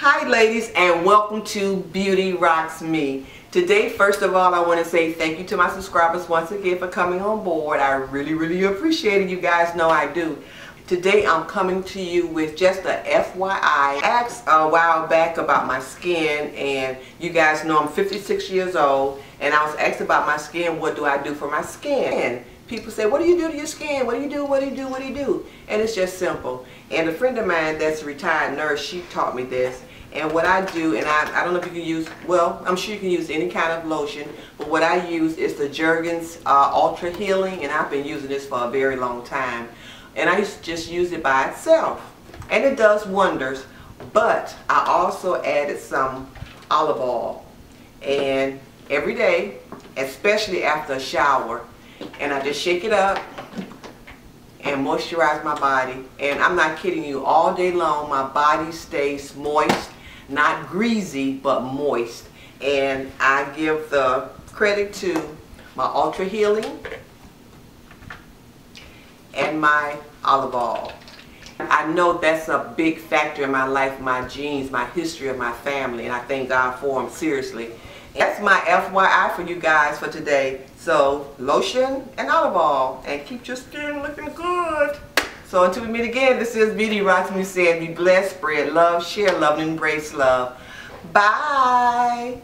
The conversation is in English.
Hi ladies and welcome to Beauty Rocks Me. Today first of all I want to say thank you to my subscribers once again for coming on board. I really really appreciate it. You guys know I do. Today I'm coming to you with just a FYI. I asked a while back about my skin and you guys know I'm 56 years old and I was asked about my skin, what do I do for my skin? And people say, what do you do to your skin? What do you do? What do you do? What do you do? And it's just simple. And a friend of mine that's a retired nurse, she taught me this. And what I do, and I, I don't know if you can use, well, I'm sure you can use any kind of lotion, but what I use is the Jergens uh, Ultra Healing, and I've been using this for a very long time. And I just use it by itself. And it does wonders, but I also added some olive oil. And every day, especially after a shower, and I just shake it up and moisturize my body. And I'm not kidding you, all day long my body stays moist, not greasy, but moist. And I give the credit to my Ultra Healing and my olive oil. I know that's a big factor in my life, my genes, my history of my family, and I thank God for them, seriously. That's my FYI for you guys for today. So, lotion and olive oil. And keep your skin looking good. So until we meet again, this is Beauty Rocks Me saying be blessed, spread love, share love, and embrace love. Bye.